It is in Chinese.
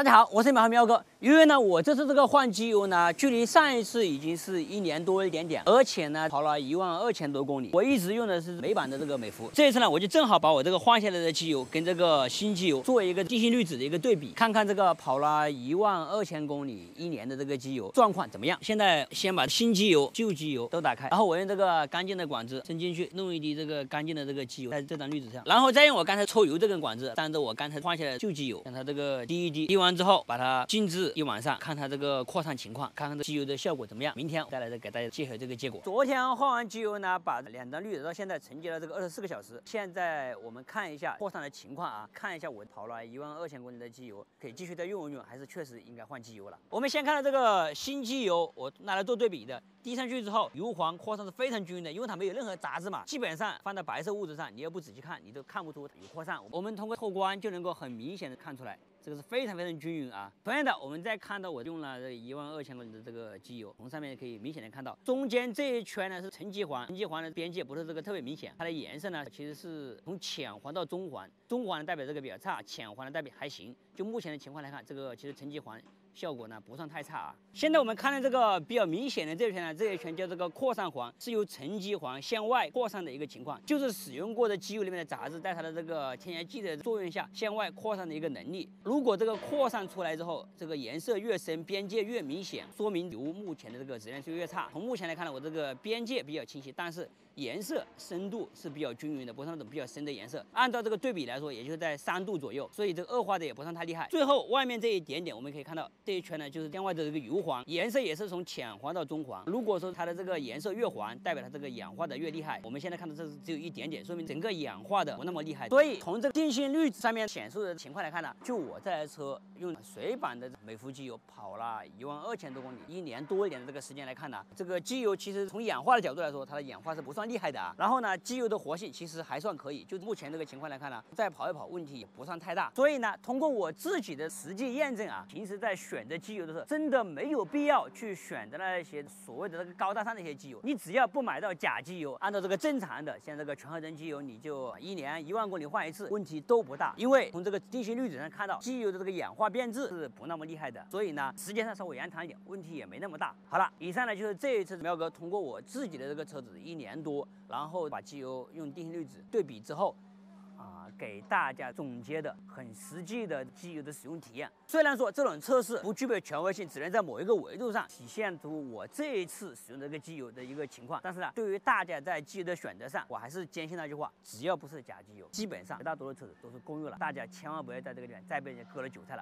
大家好，我是马航喵哥。因为呢，我这次这个换机油呢，距离上一次已经是一年多一点点，而且呢，跑了一万二千多公里。我一直用的是美版的这个美孚，这一次呢，我就正好把我这个换下来的机油跟这个新机油做一个地心滤纸的一个对比，看看这个跑了一万二千公里一年的这个机油状况怎么样。现在先把新机油、旧机油都打开，然后我用这个干净的管子伸进去，弄一滴这个干净的这个机油在这张滤纸上，然后再用我刚才抽油这根管子沾着我刚才换下来的旧机油，让它这个滴一滴，滴完之后把它。静置一晚上，看它这个扩散情况，看看这机油的效果怎么样。明天再来再给大家介绍这个结果。昨天换完机油呢，把两张滤纸到现在沉积了这个二十四个小时。现在我们看一下扩散的情况啊，看一下我跑了一万二千公里的机油，可以继续再用一用，还是确实应该换机油了。我们先看到这个新机油，我拿来做对比的，滴上去之后，油黄扩散是非常均匀的，因为它没有任何杂质嘛，基本上放在白色物质上，你要不仔细看，你都看不出有扩散。我们通过透光就能够很明显的看出来。这个是非常非常均匀啊！同样的，我们再看到我用了这一万二千公里的这个机油，从上面可以明显的看到，中间这一圈呢是沉积黄，沉积黄的边界不是这个特别明显，它的颜色呢其实是从浅黄到中黄，中黄的代表这个比较差，浅黄的代表还行。就目前的情况来看，这个其实沉积黄。效果呢不算太差啊。现在我们看到这个比较明显的这一圈呢，这一圈叫这个扩散黄，是由沉积黄向外扩散的一个情况，就是使用过的机油里面的杂质在它的这个添加剂的作用下向外扩散的一个能力。如果这个扩散出来之后，这个颜色越深，边界越明显，说明油目前的这个质量就越差。从目前来看呢，我这个边界比较清晰，但是颜色深度是比较均匀的，不是那种比较深的颜色。按照这个对比来说，也就是在三度左右，所以这个恶化的也不算太厉害。最后外面这一点点，我们可以看到。这一圈呢，就是另外的这个油黄，颜色也是从浅黄到中黄。如果说它的这个颜色越黄，代表它这个氧化的越厉害。我们现在看到这是只有一点点，说明整个氧化的不那么厉害。所以从这个定性滤纸上面显示的情况来看呢，就我这台车用水版的美孚机油跑了一万二千多公里，一年多一点的这个时间来看呢，这个机油其实从氧化的角度来说，它的氧化是不算厉害的啊。然后呢，机油的活性其实还算可以，就目前这个情况来看呢，再跑一跑问题也不算太大。所以呢，通过我自己的实际验证啊，平时在选择机油的时候。真的没有必要去选择那些所谓的那个高大上的一些机油，你只要不买到假机油，按照这个正常的，像这个全合成机油，你就一年一万公里换一次，问题都不大。因为从这个定性滤纸上看到，机油的这个氧化变质是不那么厉害的，所以呢，时间上稍微延长一点，问题也没那么大。好了，以上呢就是这一次喵哥通过我自己的这个车子一年多，然后把机油用定性滤纸对比之后。啊给大家总结的很实际的机油的使用体验。虽然说这种测试不具备权威性，只能在某一个维度上体现出我这一次使用这个机油的一个情况。但是呢，对于大家在机油的选择上，我还是坚信那句话：只要不是假机油，基本上绝大多数车子都是公用了。大家千万不要在这个地方再被人家割了韭菜了。